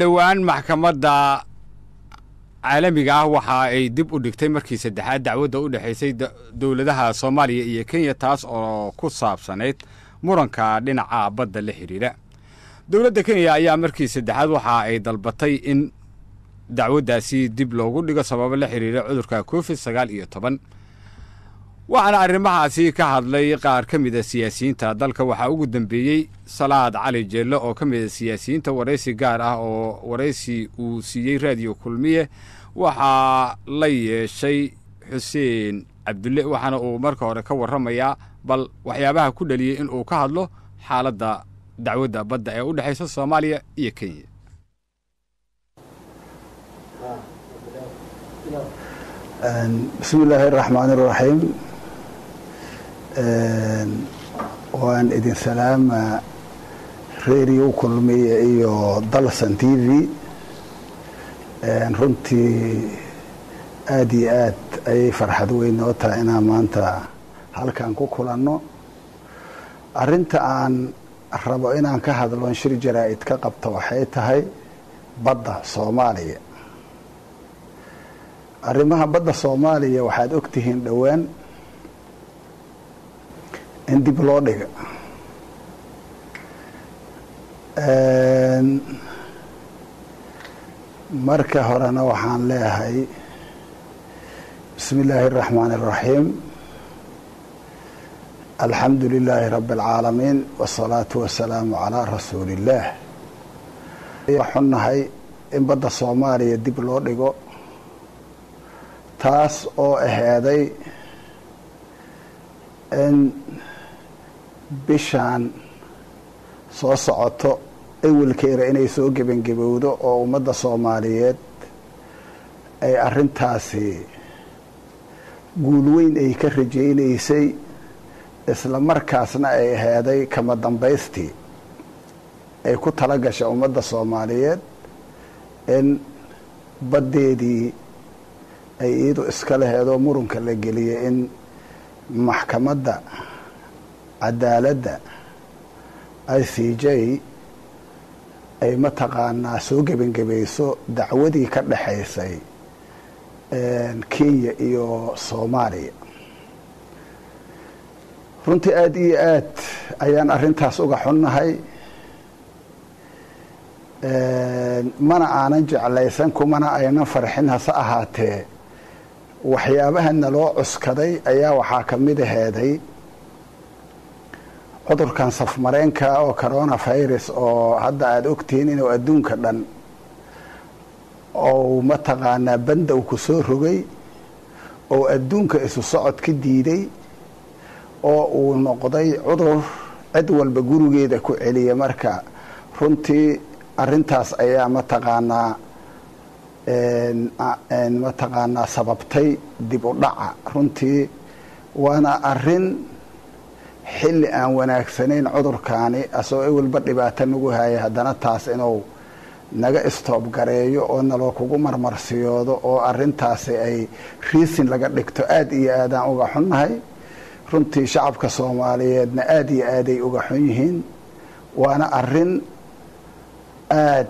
dhowaan maxkamadda caalamiga ah waxa ay dib u dhigtay markii saddexaad dacwadda u dhexaysay dowladaha soomaaliya iyo kenya taas oo ku saabsanayd muranka dhinaca badda la xidhiidha dowladda kenya ayaa markii saddexaad waxa ay dalbatay in dacwaddaasi dib loogu dhigo sababo la xidhiidha cudurka covid sagaal iyo toban. Waxaana arrimahaasi ka hadlay qaar ka mida siyaasiyiinta. Dalka waxaa ugu dambeeyey salaad cali jeello oo ka mida siyaasiyiinta waraysi gaar ah oo waraysi uu siiyey raadiyo kulmiye. Waxaa la yeeshay xuseen cabdulle waxaana uu marka hore ka warramayaa bal waxyaabaha ku dhaliyey in uu ka hadlo xaaladda dacwadda badda ee u dhexaysa soomaaliya iyo kenya bismi illaahi araxmaan iraxiim waan idin salaama radio kulmiye iyo dalsan t v. Runtii aada iyo aad ayay farxad weyn noo tahay inaan maanta halkan ku kulanno. Arrinta aan rabo inaan ka hadlon shir jaraa-id ka qabto waxay tahay badda soomaaliya arrimaha badda soomaaliya waxaad ogtihiin dhowaan in dib loo dhiga marka horena waxaan leeyahay bismi illaahi الraxmaan الraxiim alxamdu lilaahi rabi اlcaalamiin wالsalaatu wasalaamu calaa rasuuli اllaah xunnahay in badda soomaaliya dib loo dhigo taas oo aheeday in bishaan soo socoto ewelkeeda inay soo gebangebowdo oo ummadda soomaaliyeed ay arrintaasi guul weyn ay ka rajaynaysay isla markaasna ay aheeday kama dambaystii ay ku tala gashay ummadda soomaaliyeed in baddeedii ay iyadu iska laheedoo murunka la geliyay in maxkamadda cadaaladda i c j ay mataqaanaa soo gebangebayso dacwadii ka dhexaysay kenya iyo soomaaliya. Runtii aada iyo aad ayaan arrintaas uga xunnahay. Mana aanan jeclaysan kumana aynan farxin hase ahaatee waxyaabaha naloo cuskaday ayaa waxaa ka mid aheeday cudurkan safmareenka oo corona virus oo hadda aada ogtihiin inuu adduunka dhan ou mataqaanaa bandow ku soo rogay oo adduunka isu socod ka diiday oo uu noqday cudur cid walba gurigeeda ku celiya marka. Runtii arrintaas ayaa mataqaanaa mataqaanaa sababtay dib u dhaca. Runtii waana arrin xilli aan wanaagsanayn cudurkaani asagoo ewelba dhibaato nagu haya haddana taas inuu naga istoobgareeyo oo naloo kugu marmarsiyoodo oo arrintaasi ay riisin laga dhigto aada iyo aadaan uga xunnahay runtii shacabka soomaaliyeedna aada iyo aaday uga xun yihiin. Waana arrin aad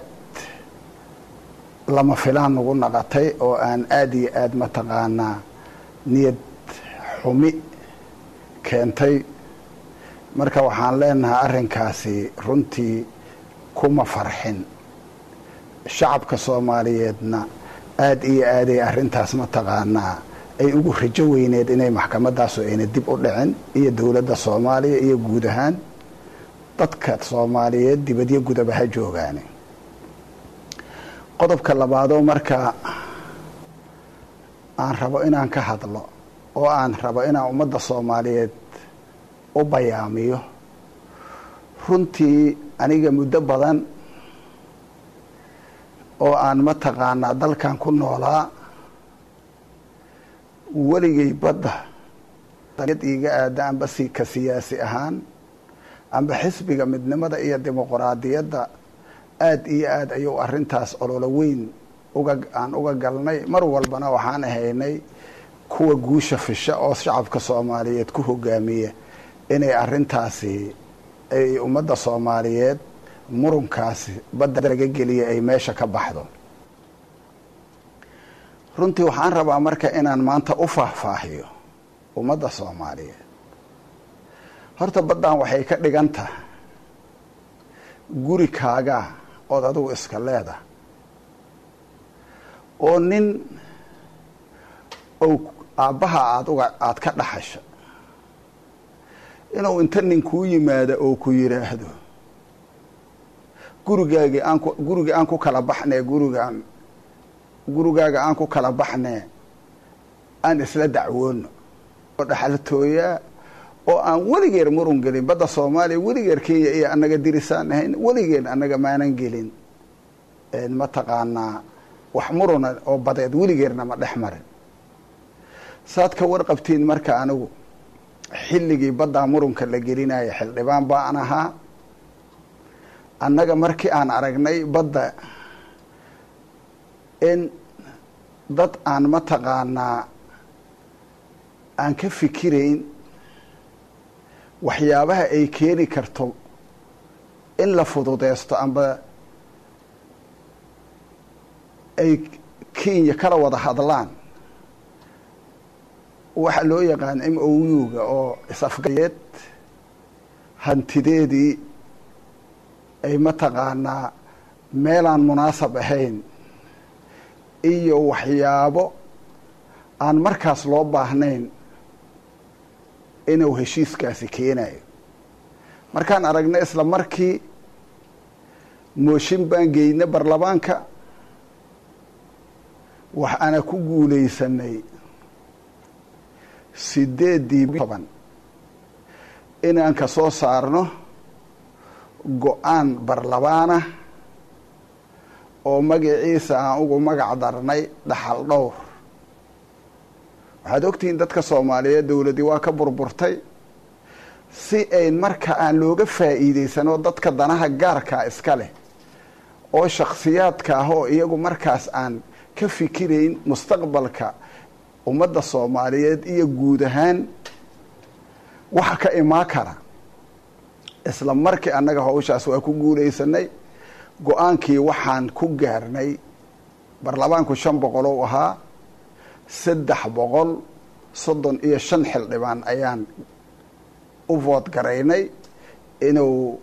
lama filaan nagu naqatay oo aan aada iyo aad mataqaanaa niyad xumi keentay. Marka waxaan leenahay arrinkaasi runtii kuma farxin. Shacabka soomaaliyeedna aada iyo aaday arrintaas mataqaanaa ay ugu rajo weyneed inay maxkamadaasu ayna dib u dhicin iyo dowladda soomaaliya iyo guud ahaan. Dadka soomaaliyeed dibadyo gudaba ha joogaane qodobka labaadoo marka aan rabo inaan ka hadlo oo aan rabo inaan ummadda soomaaliyeed u bayaamiyo runtii aniga muddo badan oo aan mataqaanaa dalkan ku noolaa weligay badda iga aada amba si ka siyaasi ahaan amba xisbiga midnimada iyo dimuquraadiyadda aada iyo aad ayuu arrintaas ololo weyn uga aan uga galnay. Mar walbana waxaan ahaynay kuwa guusha fisha oo shacabka soomaaliyeed ku hogaamiya inay arrintaasi ay ummadda soomaaliyeed murunkaasi badda laga geliya ay meesha ka baxdo. Runtii waxaan rabaa marka inaan maanta u faahfaahiyo ummadda soomaaliyeed. Horta baddan waxay ka dhigan tahay guri kaagaa ood adigu iska leedahay oo nin ou aabbaha aad uga aada ka dhaxasha inuu inta nin kuu yimaado oo ku yidhaahdo gurigaagii aan ku gurigii aan ku kala baxnee gurigaan gurigaaga aan ku kala baxnee aan isla dacwoono. Oo dhaxaltooyaa oo aan weligeer murun gelin badda soomaaliya weligeer kenya iyo annaga dirisaan ahayn weligeer annaga maanan gelin. Mataqaanaa wax muruna oo badeed weligeerna ma dhex marin. Saad ka warqabtiin marka anigu xilligii baddaa murunka la gelinaya xildhibaan baan ahaa. Annaga markii aan aragnay badda in dad aan mataqaanaa aan ka fikirayn waxyaabaha ay keeni karto in la fududeysto amba ay kenya kala wada hadlaan. Waxa loo yaqaan m o u-ga oo is-afgayeed hantideedii ay mataqaanaa meelaan munaasab ahayn iyo waxyaabo aan markaas loo baahnayn inuu heshiiskaasi keenayo. Markaan aragnay isla markii mooshin baan geynay baarlamaanka wax ana ku guulaysanay sideeddii toban inaan ka soo saarno go'aan barlabaana oo magaciisa aan ugu magac darnay dhaxal dhowr waxaad ogtihiin dadka soomaaliyeed dowladdii waa ka burburtay si ayn marka aan looga faa'iideysanoo dadka danaha gaarkaa iska leh oo shakhsiyaadka ah oo iyagu markaas aan ka fikirayn mustaqbalka ummadda soomaaliyeed iyo guud ahaan waxa ka imaan kara. Isla markii annaga hawshaas waa ku guulaysanay go'aankii waxaan ku gaarnay baarlamaanku shan boqol ou ahaa saddex boqol soddon iyo shan xildhibaan ayaan u vood garaynay inuu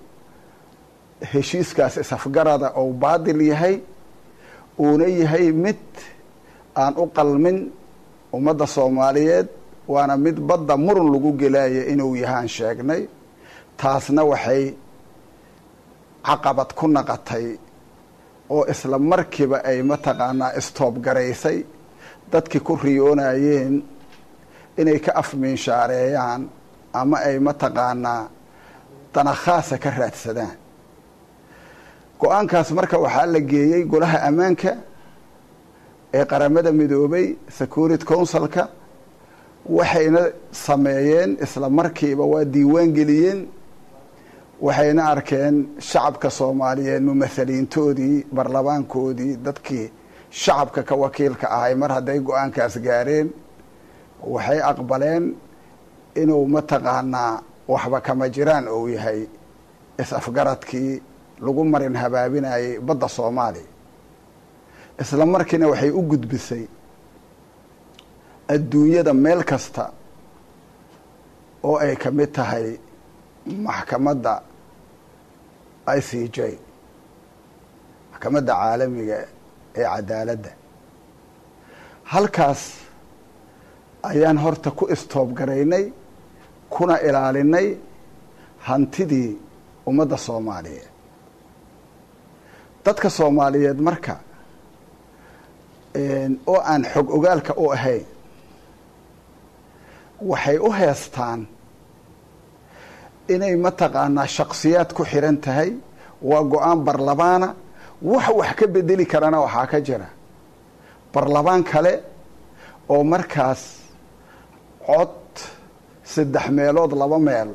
heshiiskaas isafgarada ou baadil yahay uuna yahay mid aan u qalmin ummadda soomaaliyeed waana mid badda murun lagu gelaya inuu yahaan sheegnay. Taasna waxay caqabad ku naqatay oo isla markiiba ay mataqaanaa istoob garaysay dadkii ku riyoonayeen inay ka afmiinshaareeyaan ama ay mataqaanaa danakhaasa ka raadsadaan. Go'aankaas marka waxaa la geeyey golaha ammaanka ee qaramada midoobay security councilka waxayna sameeyeen isla markiiba waa diiwaan geliyeen waxayna arkeen shacabka soomaaliyeed mumathaliintoodii baarlamaankoodii dadkii shacabka ka wakiilka ahay mar hadday go'aankaas gaareen waxay aqbaleen inuu mataqaanaa waxba kama jiraan ou yahay is-afgaradkii lagu marin habaabinayay badda soomaaliya isla markiina waxay u gudbisay adduunyada meel kasta oo ay ka mid tahay maxkamadda i c j maxkamadda caalamiga ee cadaaladda halkaas ayaan horta ku istoobgaraynay kuna ilaalinay hantidii ummadda soomaaliyeed. Dadka soomaaliyeed marka oo aan xog ogaalka u ahayn waxay u heestaan inay mataqaanaa shaksiyaad ku xiran tahay waa go'aan barlabaana wax wax ka bedeli karana waxaa ka jira. Barlabaan kale oo markaas cod saddex meelood laba meel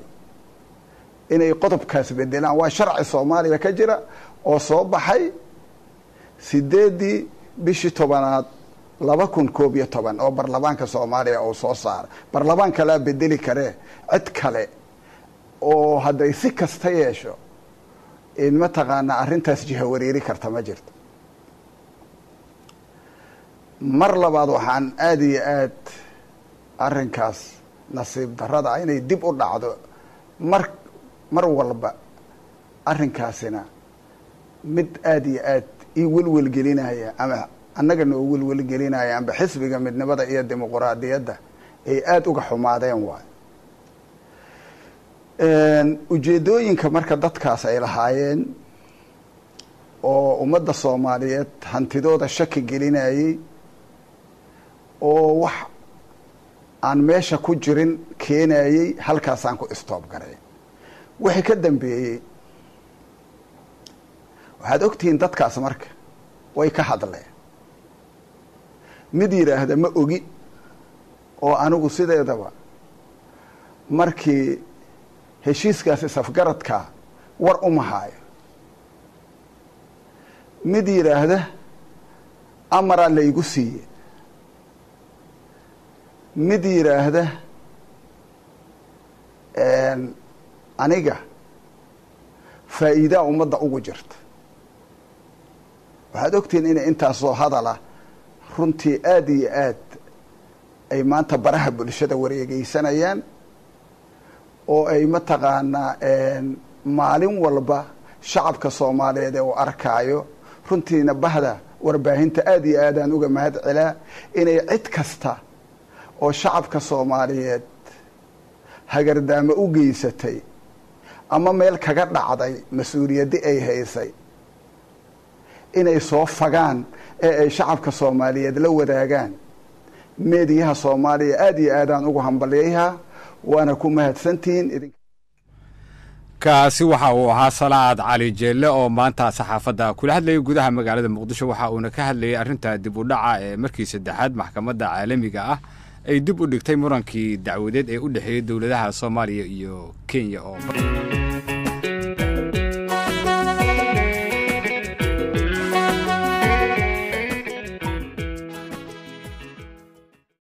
inay qodobkaas bedelaan waa sharci soomaaliya ka jira oo soo baxay sideeddii bishii tobanaad laba kun koob iyo toban oo baarlamaanka soomaaliya uu soo saaray baarlamaan kalea bedeli karee cid kale oo hadday si kasta yeesho mataqaanaa arrintaas jiha wareeri karta ma jirto. Mar labaad waxaan aada iyo aad arrinkaas nasiib darrada ah inay dib u dhacdo. Mar mar walba arrinkaasina mid aada iyo aad ii welwelgelinaya ama annaga noo welwelgelinaya amba xisbiga midnimada iyo dimuquraadiyadda ay aada uga xumaadeen waay ujeeddooyinka marka dadkaas ay lahaayeen oo ummadda soomaaliyeed hantidooda shaki gelinayey oo wax aan meesha ku jirin keenayey halkaasaan ku istoob garay wixii ka dambeeyey waxaad ogtihiin dadkaas marka way ka hadleen. Mid yidhaahda ma ogi oo anigu sideedaba markii heshiiskaasi safgaradkaa war uma haayo mid yidhaahda amaraa laygu siiye mid yidhaahda aniga faa'iidaa ummadda ugu jirta. Waxaad ogtihiin inay intaasoo hadala runtii aada iyo aad ay maanta baraha bulshada wareegeysanayaan oo ay mataqaanaa maalin walba shacabka soomaaliyeed ee uu arkaayo runtiina bahda warbaahinta aada iyo aadaan uga mahad celaa inay cid kasta oo shacabka soomaaliyeed hagardaamo u geysatay ama meel kaga dhacday mas'uuliyaddi ay haysay inay soo fagaan ee ay shacabka soomaaliyeed la wadaagaan. Meediyaha soomaaliya aada iyo aadaan ugu hambalyayaa waana ku mahadsantihiin kaasi waxa uu ahaa salaad cali jeelle oo maanta saxaafadda kula hadlayay gudaha magaalada muqdisho. Waxa uuna ka hadlayay arrinta dib u dhaca ee markii saddexaad maxkamadda caalamiga ah ay dib u dhigtay murankii dacwadeed ee u dhexeeyey dowladaha soomaaliya iyo kenya oo